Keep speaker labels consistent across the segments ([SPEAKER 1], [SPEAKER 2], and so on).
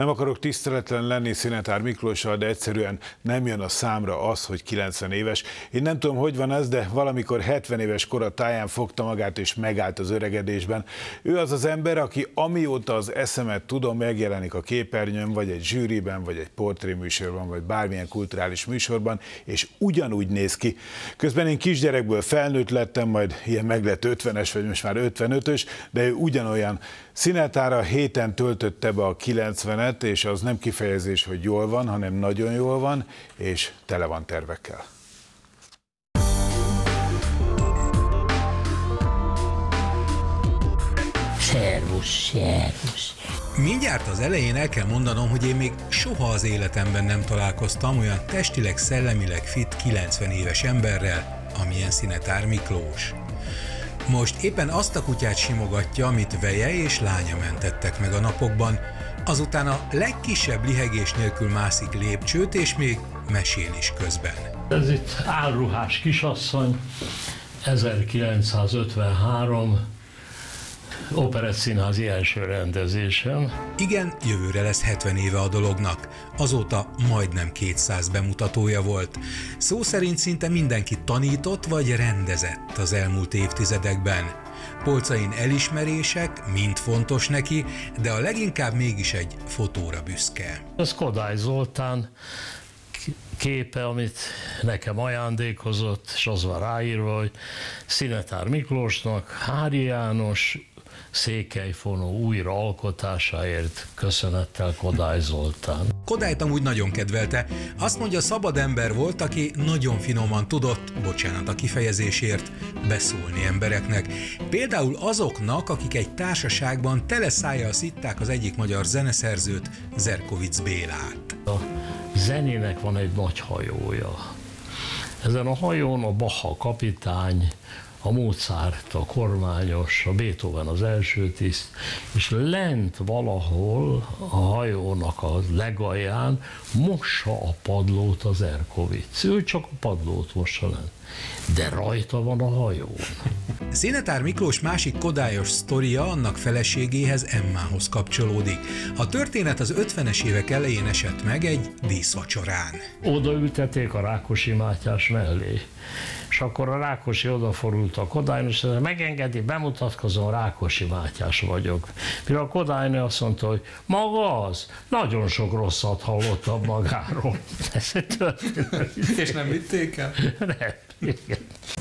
[SPEAKER 1] Nem akarok tiszteletlen lenni Szinetár Miklóssal, de egyszerűen nem jön a számra az, hogy 90 éves. Én nem tudom, hogy van ez, de valamikor 70 éves kora táján fogta magát és megállt az öregedésben. Ő az az ember, aki amióta az eszemet tudom, megjelenik a képernyőn, vagy egy zsűriben, vagy egy portréműsorban, vagy bármilyen kulturális műsorban, és ugyanúgy néz ki. Közben én kisgyerekből felnőtt lettem, majd ilyen meg lett 50-es, vagy most már 55-ös, de ő ugyanolyan Színetára héten töltötte be a 90-et, és az nem kifejezés, hogy jól van, hanem nagyon jól van, és tele van tervekkel.
[SPEAKER 2] Szervusz, szervusz.
[SPEAKER 3] Mindjárt az elején el kell mondanom, hogy én még soha az életemben nem találkoztam olyan testileg, szellemileg fit 90 éves emberrel, amilyen Szinetár Miklós. Most éppen azt a kutyát simogatja, amit veje és lánya mentettek meg a napokban, azután a legkisebb lihegés nélkül mászik lépcsőt, és még mesél is közben.
[SPEAKER 2] Ez itt álruhás kisasszony, 1953, Operett Színházi első rendezésem.
[SPEAKER 3] Igen, jövőre lesz 70 éve a dolognak. Azóta majdnem 200 bemutatója volt. Szó szerint szinte mindenki tanított vagy rendezett az elmúlt évtizedekben. Polcain elismerések, mind fontos neki, de a leginkább mégis egy fotóra büszke.
[SPEAKER 2] Ez Kodály Zoltán képe, amit nekem ajándékozott, és az van ráírva, hogy Szinetár Miklósnak, Hári János, Székelyfonó újra alkotásáért köszönettel Kodály Zoltán.
[SPEAKER 3] Kodályt amúgy nagyon kedvelte. Azt mondja, szabad ember volt, aki nagyon finoman tudott, bocsánat a kifejezésért, beszólni embereknek. Például azoknak, akik egy társaságban teleszájjal szitták az egyik magyar zeneszerzőt, Zerkovic Bélát.
[SPEAKER 2] A zenének van egy nagy hajója. Ezen a hajón a Baha kapitány, a Mozart, a kormányos, a Beethoven az első tiszt, és lent valahol a hajónak a legalján mossa a padlót az Erkovic. Ő csak a padlót mossa lent. De rajta van a hajón.
[SPEAKER 3] Szénetár Miklós másik kodályos sztoria annak feleségéhez Emmához kapcsolódik. A történet az 50-es évek elején esett meg egy díszvacsorán.
[SPEAKER 2] Odaültették a Rákosi Mátyás mellé és akkor a Rákosi odaforult a Kodály, és megengedi, bemutatkozom, Rákosi Mátyás vagyok. Mire a Kodály azt mondta, hogy maga az, nagyon sok rosszat hallottam magáról. Ez.
[SPEAKER 3] És nem vitték el?
[SPEAKER 2] Nem. Igen.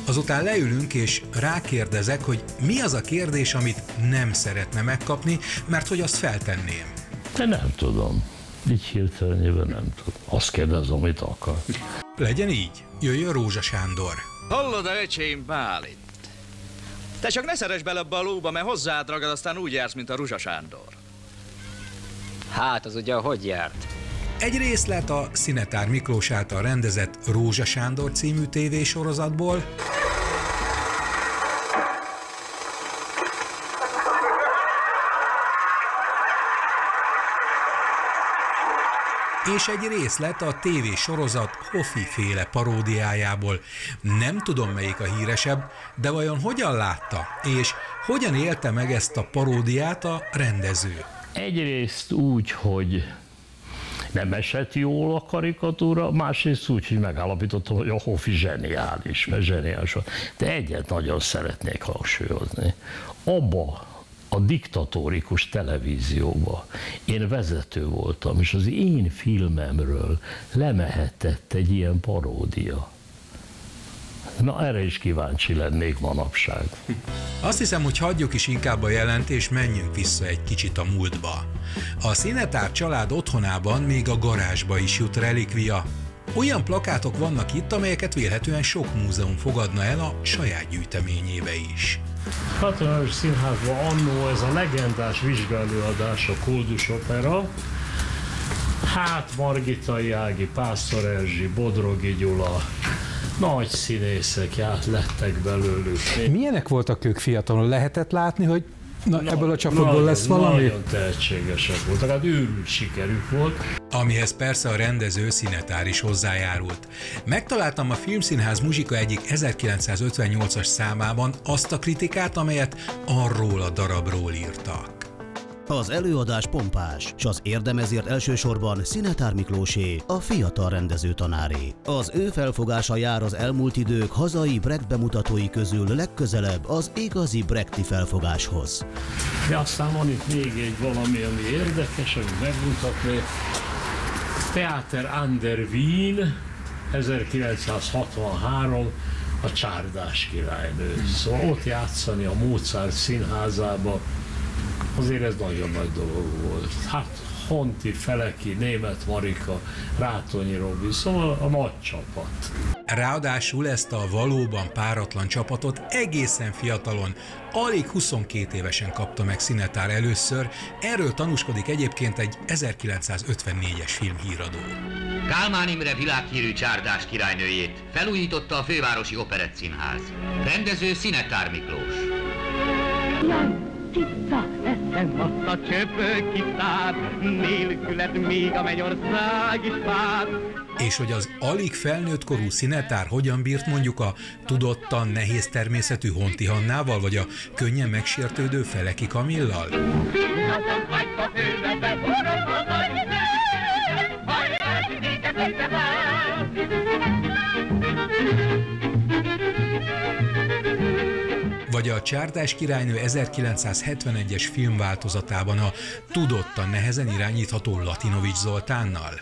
[SPEAKER 3] Azután leülünk és rákérdezek, hogy mi az a kérdés, amit nem szeretne megkapni, mert hogy azt feltenném.
[SPEAKER 2] De nem tudom. Így hirtelen nem tudom. Azt kérdezem, amit akar.
[SPEAKER 3] Legyen így. Jöjjön Rózsa Sándor.
[SPEAKER 4] Hallod a öcsém Bálint? Te csak ne szeres bele abba a lóba, mert hozzád ragad, aztán úgy jársz, mint a Ruzsa Sándor.
[SPEAKER 5] Hát, az ugye hogy járt?
[SPEAKER 3] Egy részlet a Szinetár Miklós által rendezett Rózsa Sándor című tévésorozatból, egy részlet a TV sorozat Hoffi féle paródiájából. Nem tudom melyik a híresebb, de vajon hogyan látta, és hogyan élte meg ezt a paródiát a rendező?
[SPEAKER 2] Egyrészt úgy, hogy nem esett jól a karikatúra, másrészt úgy, hogy megállapítottam, hogy a Hoffi zseniális, mert zseniális. De egyet nagyon szeretnék hangsúlyozni. Abba a diktatórikus televízióba. Én vezető voltam, és az én filmemről lemehetett egy ilyen paródia. Na, erre is kíváncsi lennék manapság.
[SPEAKER 3] Azt hiszem, hogy hagyjuk is inkább a jelent, és menjünk vissza egy kicsit a múltba. A Színetár család otthonában még a garázsba is jut relikvia. Olyan plakátok vannak itt, amelyeket vélhetően sok múzeum fogadna el a saját gyűjteményébe is.
[SPEAKER 2] Katona Színházban annó ez a legendás vizsgálőadás, a Koldus Opera. Hát Margita Jági, Pásztor Erzsi, Bodrogi Gyula, nagy színészek ját lettek belőlük.
[SPEAKER 6] Milyenek voltak ők fiatalon? Lehetett látni, hogy Na, Na, ebből a csapatból nagyon, lesz valami?
[SPEAKER 2] Nagyon tehetségesek voltak, hát őrült sikerük volt.
[SPEAKER 3] Amihez persze a rendező Szinetár is hozzájárult. Megtaláltam a Filmszínház muzsika egyik 1958-as számában azt a kritikát, amelyet arról a darabról írtak.
[SPEAKER 7] Az előadás pompás, s az érdem ezért elsősorban Szinetár Miklósé, a fiatal rendező tanáré. Az ő felfogása jár az elmúlt idők hazai Brecht bemutatói közül legközelebb az igazi Brechti felfogáshoz.
[SPEAKER 2] De aztán van itt még egy valami, ami érdekes, ami megmutatni. Theater an der Wien, 1963, a Csárdás királynő. Szóval ott játszani a Mozart színházába, azért ez nagyon nagy dolog volt. Hát Honti, Feleki, Német Marika, Rátonyi Robi, szóval a nagy csapat.
[SPEAKER 3] Ráadásul ezt a valóban páratlan csapatot egészen fiatalon, alig 22 évesen kapta meg Szinetár először, erről tanúskodik egyébként egy 1954-es filmhíradó.
[SPEAKER 8] Kálmán Imre világhírű csárdás királynőjét felújította a fővárosi operett színház. Rendező Szinetár Miklós.
[SPEAKER 9] Jaj, cica, eszem azt a csöpő kitár, nélküled még a mennyország is vár.
[SPEAKER 3] És hogy az alig felnőtt korú Szinetár hogyan bírt mondjuk a tudottan nehéz természetű Honti Hannával, vagy a könnyen megsértődő Feleki Kamillal?
[SPEAKER 9] Színházat
[SPEAKER 3] a Csárdás királynő 1971-es filmváltozatában a tudottan nehezen irányítható Latinovics Zoltánnal.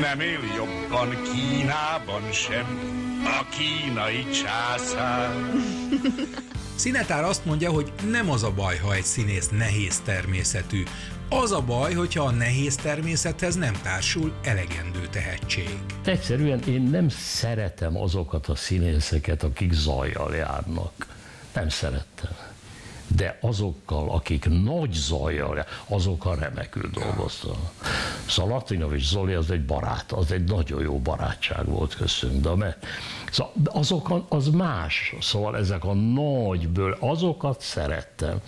[SPEAKER 10] Nem él jobban Kínában sem a kínai császár.
[SPEAKER 3] Szinetár azt mondja, hogy nem az a baj, ha egy színész nehéz természetű. Az a baj, hogyha a nehéz természethez nem társul elegendő tehetség.
[SPEAKER 2] Egyszerűen én nem szeretem azokat a színészeket, akik zajjal járnak. Nem szerettem. De azokkal, akik nagy zajjal, azokkal remekül dolgoztam. Szóval Latinovics Zoli az egy barát, az egy nagyon jó barátság volt köztünk, de mert szóval azok az más, szóval ezek a nagyből, azokat szerettem.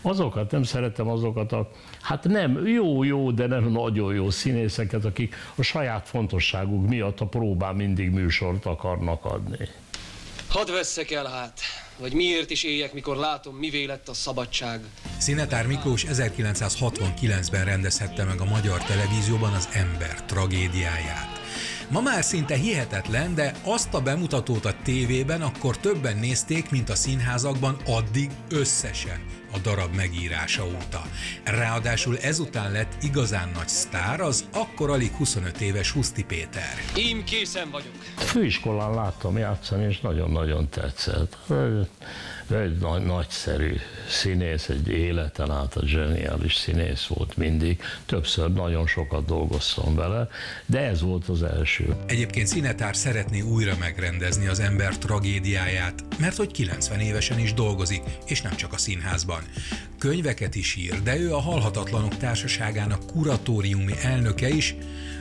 [SPEAKER 2] Azokat nem szerettem, azokat a, hát nem jó-jó, de nem nagyon jó színészeket, akik a saját fontosságuk miatt a próbán mindig műsort akarnak adni.
[SPEAKER 11] Hadd veszek el hát, vagy miért is éljek, mikor látom, mivé lett a szabadság.
[SPEAKER 3] Szinetár Miklós 1969-ben rendezhette meg a magyar televízióban az ember tragédiáját. Ma már szinte hihetetlen, de azt a bemutatót a tévében akkor többen nézték, mint a színházakban addig összesen a darab megírása óta. Ráadásul ezután lett igazán nagy sztár az akkor alig 25 éves Huszti Péter.
[SPEAKER 11] Én készen vagyok.
[SPEAKER 2] Főiskolán láttam játszani, és nagyon-nagyon tetszett egy nagy, nagyszerű színész, egy életen át a zseniális színész volt mindig. Többször nagyon sokat dolgoztam vele, de ez volt az első.
[SPEAKER 3] Egyébként Szinetár szeretné újra megrendezni az ember tragédiáját, mert hogy 90 évesen is dolgozik, és nem csak a színházban. Könyveket is ír, de ő a Halhatatlanok Társaságának kuratóriumi elnöke is,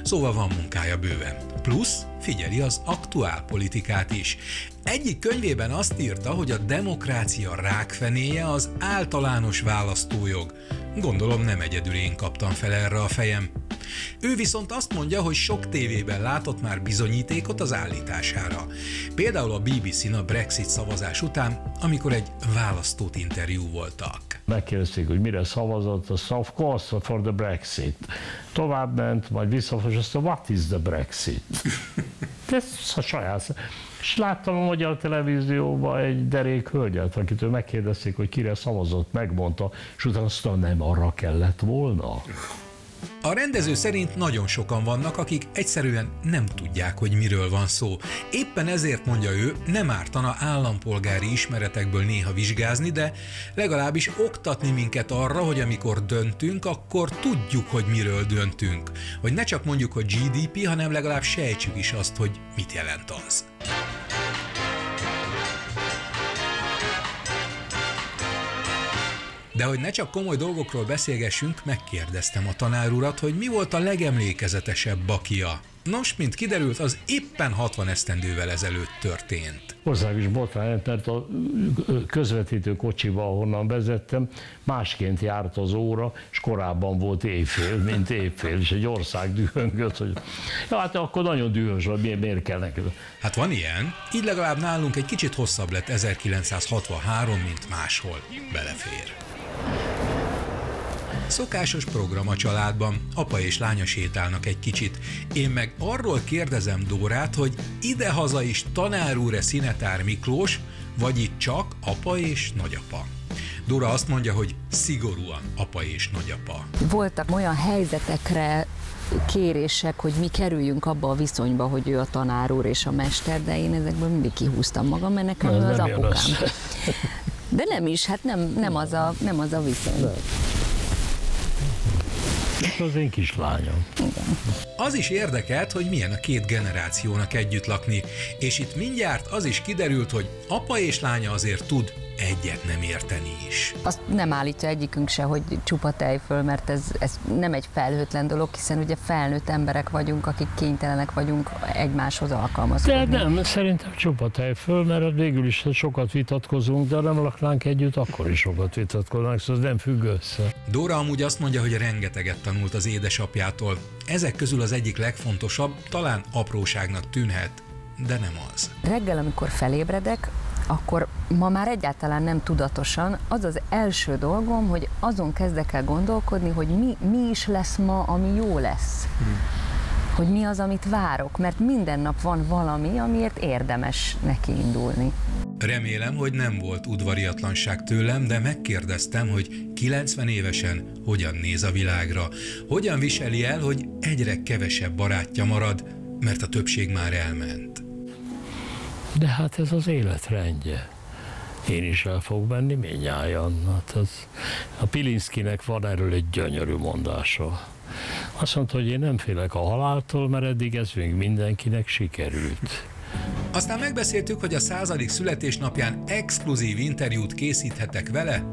[SPEAKER 3] szóval van munkája bőven. Plusz figyeli az aktuál politikát is. Egyik könyvében azt írta, hogy a demokrácia rákfenéje az általános választójog. Gondolom nem egyedül én kaptam fel erre a fejem. Ő viszont azt mondja, hogy sok tévében látott már bizonyítékot az állítására. Például a BBC-n a Brexit szavazás után, amikor egy választót interjú voltak.
[SPEAKER 2] Megkérdezték, hogy mire szavazott, azt of course for the Brexit. Tovább ment, majd visszafos, azt what is the Brexit? Ez a saját. És láttam a magyar televízióban egy derék hölgyet, akitől megkérdezték, hogy kire szavazott, megmondta, és utána azt nem arra kellett volna.
[SPEAKER 3] A rendező szerint nagyon sokan vannak, akik egyszerűen nem tudják, hogy miről van szó. Éppen ezért mondja ő, nem ártana állampolgári ismeretekből néha vizsgázni, de legalábbis oktatni minket arra, hogy amikor döntünk, akkor tudjuk, hogy miről döntünk. Hogy ne csak mondjuk, hogy GDP, hanem legalább sejtsük is azt, hogy mit jelent az. De hogy ne csak komoly dolgokról beszélgessünk, megkérdeztem a tanár urat, hogy mi volt a legemlékezetesebb bakia. Nos, mint kiderült, az éppen 60 esztendővel ezelőtt történt.
[SPEAKER 2] Országos botrány, mert a közvetítő kocsiba, ahonnan vezettem, másként járt az óra, és korábban volt éjfél, mint éjfél, és egy ország dühöngött, hogy ja, hát akkor nagyon dühös vagy, miért, miért kell neked?
[SPEAKER 3] Hát van ilyen, így legalább nálunk egy kicsit hosszabb lett 1963, mint máshol. Belefér. Szokásos program a családban, apa és lánya sétálnak egy kicsit. Én meg arról kérdezem Dórát, hogy idehaza is tanár úr-e Szinetár Miklós, vagy itt csak apa és nagyapa. Dóra azt mondja, hogy szigorúan apa és nagyapa.
[SPEAKER 12] Voltak olyan helyzetekre kérések, hogy mi kerüljünk abba a viszonyba, hogy ő a tanár úr és a mester, de én ezekből mindig kihúztam magam, mert nekem ő az apukám. De nem is, hát nem, nem, az, a, nem az a viszony.
[SPEAKER 2] Ez az én kislányom.
[SPEAKER 12] Igen.
[SPEAKER 3] Az is érdekelt, hogy milyen a két generációnak együtt lakni, és itt mindjárt az is kiderült, hogy apa és lánya azért tud egyet nem érteni is.
[SPEAKER 12] Azt nem állítja egyikünk se, hogy csupa tejföl, mert ez, ez nem egy felhőtlen dolog, hiszen ugye felnőtt emberek vagyunk, akik kénytelenek vagyunk egymáshoz alkalmazkodni.
[SPEAKER 2] De nem, szerintem csupa tejföl, mert végül is sokat vitatkozunk, de ha nem laknánk együtt, akkor is sokat vitatkoznak, szóval ez nem függ össze.
[SPEAKER 3] Dóra amúgy azt mondja, hogy rengeteget tanult az édesapjától. Ezek közül az egyik legfontosabb, talán apróságnak tűnhet, de nem az.
[SPEAKER 12] Reggel, amikor felébredek, akkor ma már egyáltalán nem tudatosan az az első dolgom, hogy azon kezdek el gondolkodni, hogy mi, mi is lesz ma, ami jó lesz. Hmm. Hogy mi az, amit várok, mert minden nap van valami, amiért érdemes neki indulni.
[SPEAKER 3] Remélem, hogy nem volt udvariatlanság tőlem, de megkérdeztem, hogy 90 évesen hogyan néz a világra, hogyan viseli el, hogy egyre kevesebb barátja marad, mert a többség már elment.
[SPEAKER 2] De hát ez az életrendje. Én is el fog menni minnyáján. Hát az, a Pilinszkinek van erről egy gyönyörű mondása. Azt mondta, hogy én nem félek a haláltól, mert eddig ez még mindenkinek sikerült.
[SPEAKER 3] Aztán megbeszéltük, hogy a századik születésnapján exkluzív interjút készíthetek vele,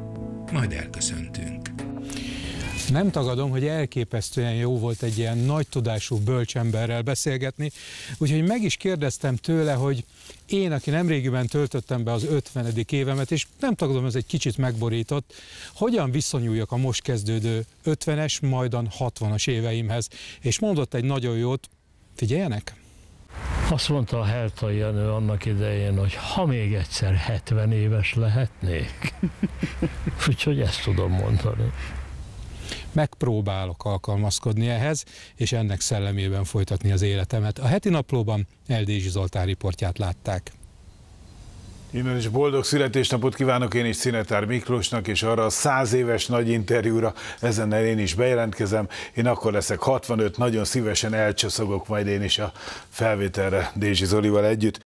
[SPEAKER 3] majd elköszöntünk.
[SPEAKER 6] Nem tagadom, hogy elképesztően jó volt egy ilyen nagy tudású bölcsemberrel beszélgetni, úgyhogy meg is kérdeztem tőle, hogy én, aki nemrégiben töltöttem be az 50. évemet, és nem tagadom, ez egy kicsit megborított, hogyan viszonyuljak a most kezdődő 50-es, majdan 60-as éveimhez. És mondott egy nagyon jót, figyeljenek!
[SPEAKER 2] Azt mondta a Heltai Jenő annak idején, hogy ha még egyszer 70 éves lehetnék. Úgyhogy ezt tudom mondani
[SPEAKER 6] megpróbálok alkalmazkodni ehhez, és ennek szellemében folytatni az életemet. A heti naplóban Eldézsi Zoltán riportját látták.
[SPEAKER 1] Innen is boldog születésnapot kívánok én is Szinetár Miklósnak, és arra a száz éves nagy interjúra ezennel én is bejelentkezem. Én akkor leszek 65, nagyon szívesen elcsaszogok majd én is a felvételre Dézsi Zolival együtt.